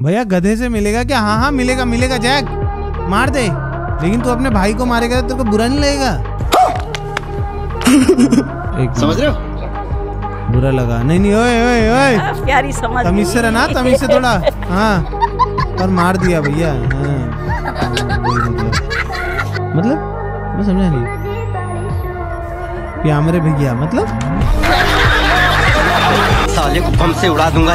भैया गधे से मिलेगा क्या? हाँ हाँ मिलेगा मिलेगा जैक। मार दे। लेकिन तू अपने भाई को मारेगा तो तेरे को बुरा नहीं लगेगा? समझ रहे हो? बुरा लगा। नहीं नहीं ओए ओए ओए। प्यारी समझ तमीज से रहना तमीज से थोड़ा। हाँ। और मार दिया भैया। हाँ। मतलब? मैं समझा नहीं। प्यामरे भैया मतलब? साले को बम से उड़ा दूँगा।